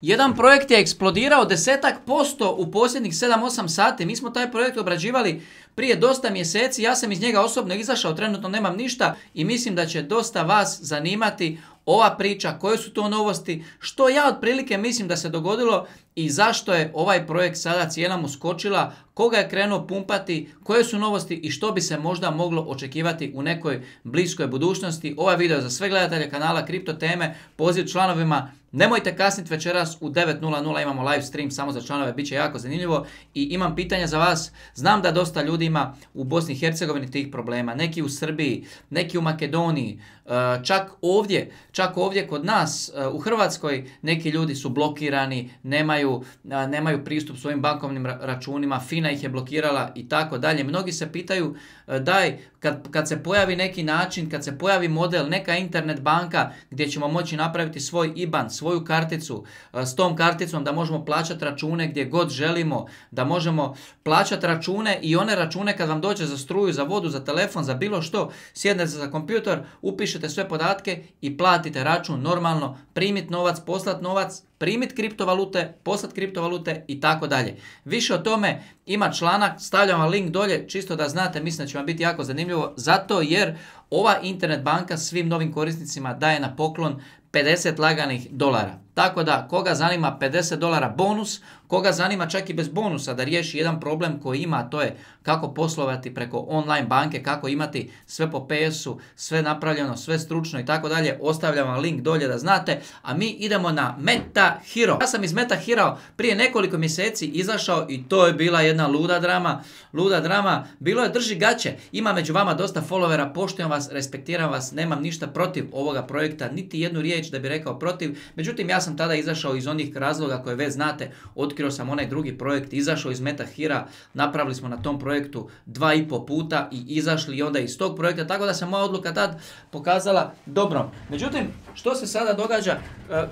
Jedan projekt je eksplodirao desetak posto u posljednjih 7-8 sati. Mi smo taj projekt obrađivali prije dosta mjeseci. Ja sam iz njega osobno izašao, trenutno nemam ništa i mislim da će dosta vas zanimati ova priča, koje su to novosti, što ja otprilike mislim da se dogodilo i zašto je ovaj projekt sada cijena mu skočila, koga je krenuo pumpati, koje su novosti i što bi se možda moglo očekivati u nekoj bliskoj budućnosti. Ovaj video za sve gledatelje kanala Kripto teme, poziv članovima Nemojte kasniti večeras u 9.00 imamo live stream samo za članove, bit će jako zanimljivo i imam pitanja za vas. Znam da dosta ljudi ima u Bosni i Hercegovini tih problema, neki u Srbiji, neki u Makedoniji, e, čak ovdje, čak ovdje kod nas e, u Hrvatskoj neki ljudi su blokirani, nemaju, e, nemaju pristup svojim bankovnim računima, FINA ih je blokirala i tako dalje. Mnogi se pitaju daj kad, kad se pojavi neki način, kad se pojavi model, neka internet banka gdje ćemo moći napraviti svoj IBAN, svoju karticu, s tom karticom da možemo plaćati račune gdje god želimo, da možemo plaćati račune i one račune kad vam dođe za struju, za vodu, za telefon, za bilo što, sjednete za kompjutor, upišete sve podatke i platite račun normalno, primiti novac, poslati novac, primiti kriptovalute, poslati kriptovalute i tako dalje. Više o tome ima članak, stavljam vam link dolje, čisto da znate, mislim da će vam biti jako zanimljivo, zato jer ova internet banka svim novim korisnicima daje na poklon 50 laganih dolara. Tako da, koga zanima 50 dolara bonus, koga zanima čak i bez bonusa da riješi jedan problem koji ima, to je kako poslovati preko online banke, kako imati sve po PS-u, sve napravljeno, sve stručno i tako dalje. Ostavljam vam link dolje da znate, a mi idemo na Meta Hero. Ja sam iz Meta Hero prije nekoliko mjeseci izašao i to je bila jedna luda drama. Luda drama, bilo je drži gaće. Ima među vama dosta followera, poštujem vas, respektiram vas, nemam ništa protiv ovoga projekta, niti jednu riječ da bi rekao protiv. Međutim, ja tada izašao iz onih razloga koje već znate, otkrio sam onaj drugi projekt, izašao iz MetaHira, napravili smo na tom projektu dva i po puta i izašli onda iz tog projekta, tako da se moja odluka tad pokazala dobrom. Međutim, što se sada događa, e,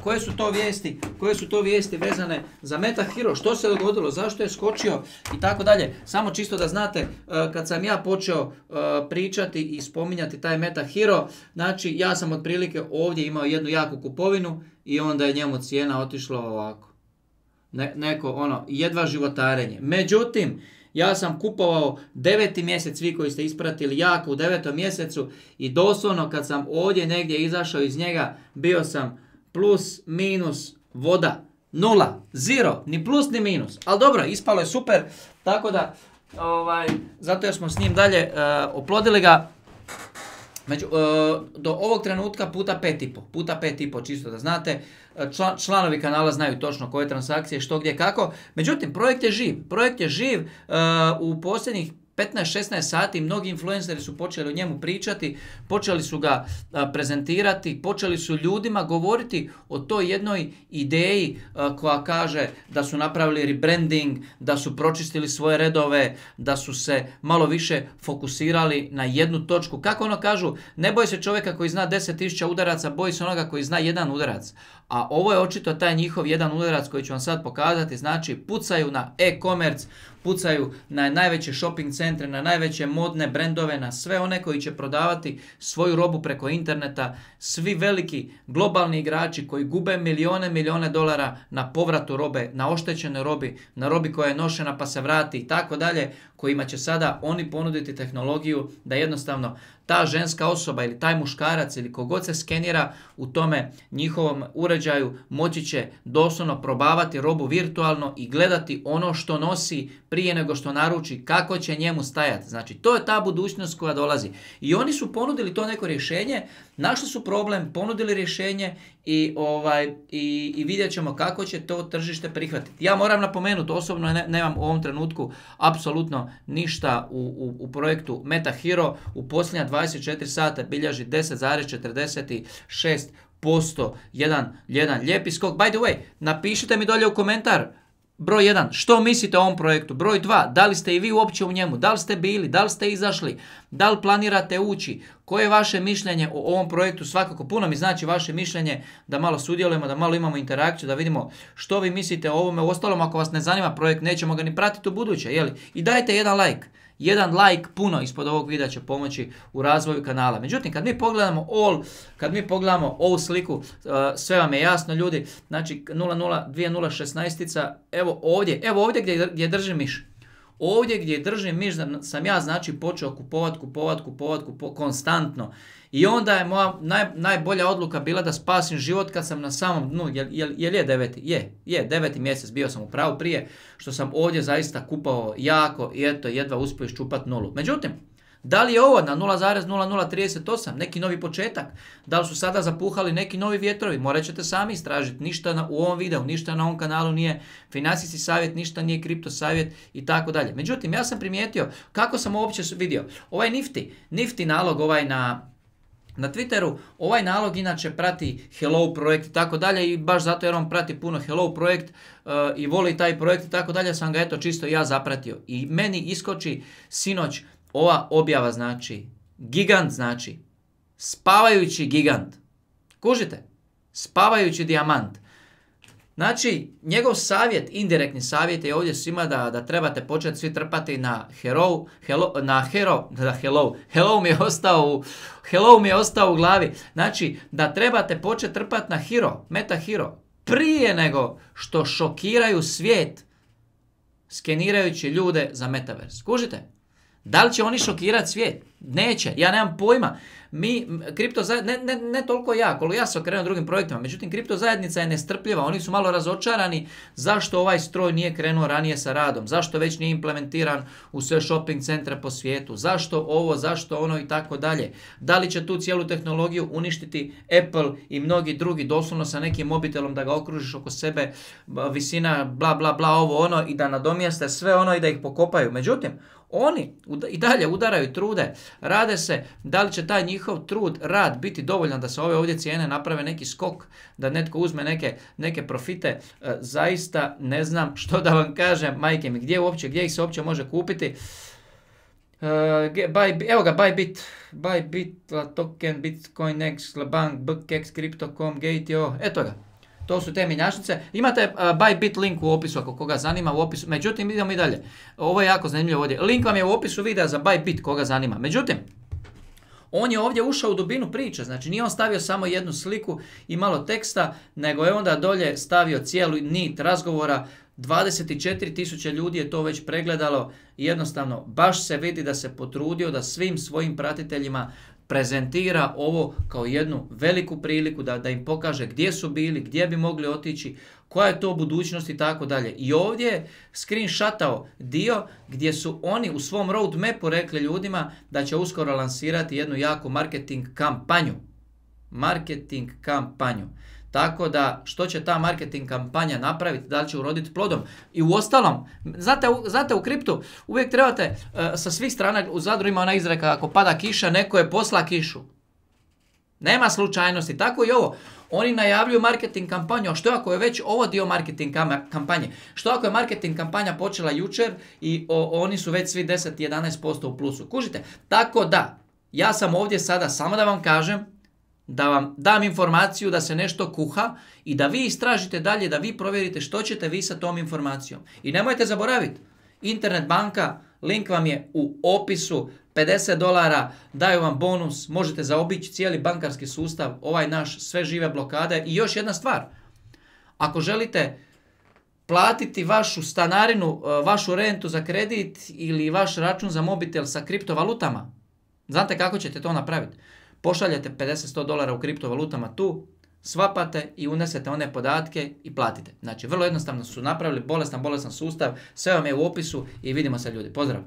koje su to vijesti, koje su to vijesti vezane za MetaHero, što se dogodilo, zašto je skočio? I tako dalje. Samo čisto da znate, e, kad sam ja počeo e, pričati i spominjati taj MetaHero, znači ja sam otprilike ovdje imao jednu jaku kupovinu i onda je njemu cijena otišla ovako. Ne, neko ono, jedva životarenje. Međutim, ja sam kupovao deveti mjesec, svi koji ste ispratili jako u devetom mjesecu i doslovno kad sam ovdje negdje izašao iz njega, bio sam plus, minus, voda. Nula, zero, ni plus ni minus. Ali dobro, ispalo je super, tako da, ovaj, zato jer smo s njim dalje uh, oplodili ga, Među, e, do ovog trenutka puta pet i po, puta pet i po, čisto da znate, e, članovi kanala znaju točno koje transakcije, što gdje kako. Međutim, projekt je živ. Projekt je živ e, u posljednjih 15-16 sati mnogi influenceri su počeli o njemu pričati, počeli su ga prezentirati, počeli su ljudima govoriti o toj jednoj ideji koja kaže da su napravili rebranding, da su pročistili svoje redove, da su se malo više fokusirali na jednu točku. Kako ono kažu, ne boji se čovjeka koji zna 10.000 udaraca, boji se onoga koji zna jedan udarac. A ovo je očito taj njihov jedan udarac koji ću vam sad pokazati, znači pucaju na e-commerce, pucaju na najveće shopping centre, na najveće modne brendove, na sve one koji će prodavati svoju robu preko interneta, svi veliki globalni igrači koji gube milijone, milijone dolara na povratu robe, na oštećene robi, na robi koja je nošena pa se vrati i tako dalje, kojima će sada oni ponuditi tehnologiju da jednostavno ta ženska osoba ili taj muškarac ili kogod se skenira u tome njihovom uređaju moći će doslovno probavati robu virtualno i gledati ono što nosi prije nego što naruči, kako će njemu stajati. Znači, to je ta budućnost koja dolazi. I oni su ponudili to neko rješenje, našli su problem, ponudili rješenje i, ovaj, i, i vidjet ćemo kako će to tržište prihvatiti. Ja moram napomenuti, osobno ne, nemam u ovom trenutku apsolutno ništa u, u, u projektu Meta Hero. U posljednja 24 sata bilježi 10,46 posto jedan, jedan lijepi skok. By the way, napišite mi dolje u komentar Broj 1. Što mislite o ovom projektu? Broj 2. Da li ste i vi uopće u njemu? Da li ste bili? Da li ste izašli? Da li planirate ući? Koje je vaše mišljenje o ovom projektu? Svakako puno mi znači vaše mišljenje da malo sudjelujemo, da malo imamo interakciju, da vidimo što vi mislite o ovome. Ostalom, ako vas ne zanima projekt, nećemo ga ni pratiti u buduće. Jeli? I dajte jedan like. Jedan like puno ispod ovog videa će pomoći u razvoju kanala. Međutim, kad mi pogledamo all, kad mi pogledamo ovu sliku, uh, sve vam je jasno ljudi, znači 002.016, evo ovdje, evo ovdje gdje, gdje držim miš. Ovdje gdje držim miš sam ja znači počeo kupovat, kupovat, kupovat, kupovat konstantno. I onda je moja naj, najbolja odluka bila da spasim život kad sam na samom dnu, jel, jel, jel je deveti? Je, je, deveti mjesec, bio sam u pravu prije, što sam ovdje zaista kupao jako i eto, jedva uspio iščupat nulu. Međutim, da li je ovo na 0,0038 neki novi početak? Da li su sada zapuhali neki novi vjetrovi? Morat ćete sami istražiti. Ništa u ovom videu, ništa na ovom kanalu nije financijski savjet, ništa nije kripto savjet i tako dalje. Međutim, ja sam primijetio kako sam uopće vidio. Ovaj Nifty, Nifty nalog ovaj na na Twitteru ovaj nalog inače prati Hello projekt i tako dalje i baš zato jer on prati puno Hello projekt uh, i voli taj projekt i tako dalje sam ga eto čisto ja zapratio. I meni iskoči sinoć ova objava znači gigant znači spavajući gigant. Kužite? Spavajući dijamant. Znači, njegov savjet, indirektni savjet je ovdje svima da, da trebate početi svi trpati na hero, hello, na hero, da hello, hello mi je ostao u, hello mi je ostao u glavi. Znači, da trebate početi trpati na hero, meta hero, prije nego što šokiraju svijet skenirajući ljude za metaverse. Kužite? Da li će oni šokirati svijet? Neće, ja nemam pojma mi, kripto ne, ne, ne toliko ja, koliko ja se okrenuo drugim projektima, međutim kripto zajednica je nestrpljiva, oni su malo razočarani zašto ovaj stroj nije krenuo ranije sa radom, zašto već nije implementiran u sve shopping centre po svijetu, zašto ovo, zašto ono i tako dalje. Da li će tu cijelu tehnologiju uništiti Apple i mnogi drugi, doslovno sa nekim mobitelom da ga okružiš oko sebe, visina, bla, bla, bla, ovo, ono i da nadomjeste sve ono i da ih pokopaju. Međutim, oni i dalje udaraju trude, rade se, da li će taj njihov trud, rad biti dovoljan da se ove ovdje cijene naprave neki skok, da netko uzme neke, neke profite, e, zaista ne znam što da vam kažem, majke mi, gdje uopće, gdje ih se uopće može kupiti. Uh, buy, evo ga, Bybit, Bybit, token, Bitcoin, X, Bank, BKX, Crypto.com, Gate.io, eto ga. To su te minjačnice. Imate uh, Bybit link u opisu ako koga zanima u opisu. Međutim, idemo i dalje. Ovo je jako zanimljivo ovdje. Link vam je u opisu videa za Bybit koga zanima. Međutim, on je ovdje ušao u dubinu priče, znači nije on stavio samo jednu sliku i malo teksta, nego je onda dolje stavio cijelu nit razgovora, 24 tisuća ljudi je to već pregledalo i jednostavno baš se vidi da se potrudio da svim svojim pratiteljima prezentira ovo kao jednu veliku priliku da, da im pokaže gdje su bili, gdje bi mogli otići, koja je to budućnost i tako dalje. I ovdje je screenshotao dio gdje su oni u svom roadmapu rekli ljudima da će uskoro lansirati jednu jaku marketing kampanju. Marketing kampanju. Tako da, što će ta marketing kampanja napraviti, da li će uroditi plodom. I u ostalom, znate, znate u kriptu uvijek trebate uh, sa svih strana, u Zadru ima ona izreka, ako pada kiša, neko je posla kišu. Nema slučajnosti, tako i ovo. Oni najavljuju marketing kampanju, a što ako je već ovo dio marketing kampanje? Što ako je marketing kampanja počela jučer i o, oni su već svi 10-11% u plusu? Kužite? Tako da, ja sam ovdje sada samo da vam kažem, da vam dam informaciju da se nešto kuha i da vi istražite dalje, da vi provjerite što ćete vi sa tom informacijom. I nemojte zaboraviti, internet banka, link vam je u opisu, 50 dolara, daju vam bonus, možete zaobići cijeli bankarski sustav, ovaj naš sve žive blokade. I još jedna stvar, ako želite platiti vašu stanarinu, e, vašu rentu za kredit ili vaš račun za mobitel sa kriptovalutama, znate kako ćete to napraviti? Pošaljete 50-100 dolara u kriptovalutama tu, svapate i unesete one podatke i platite. Znači, vrlo jednostavno su napravili bolestan, bolestan sustav, sve vam je u opisu i vidimo se ljudi. Pozdrav!